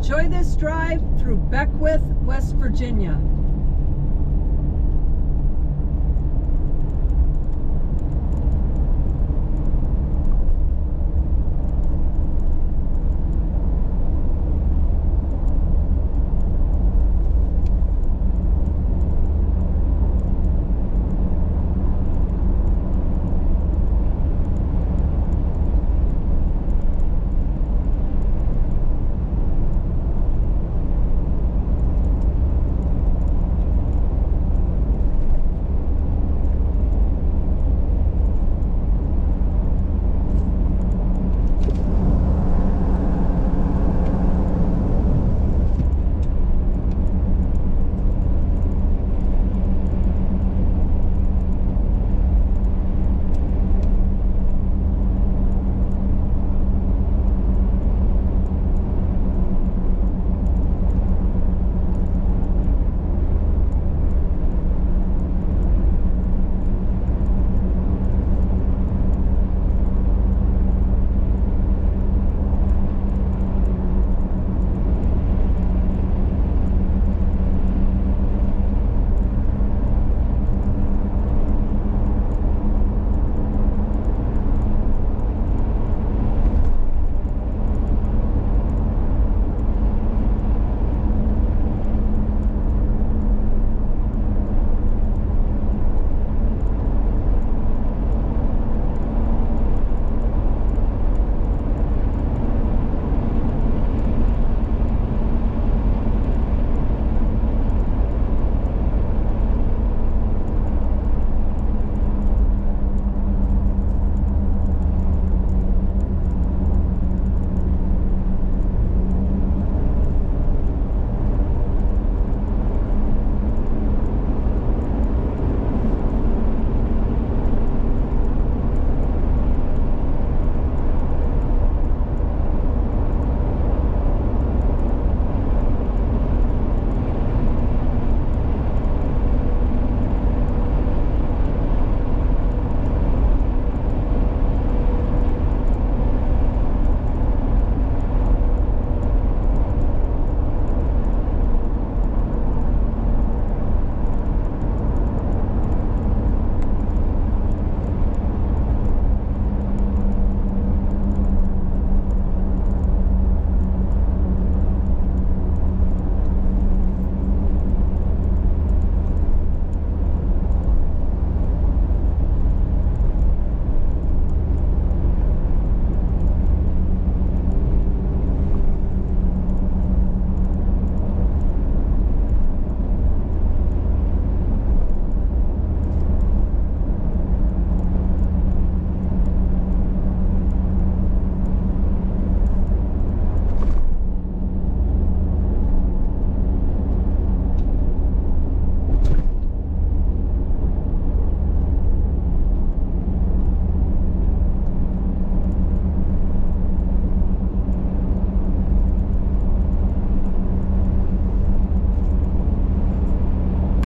Enjoy this drive through Beckwith, West Virginia.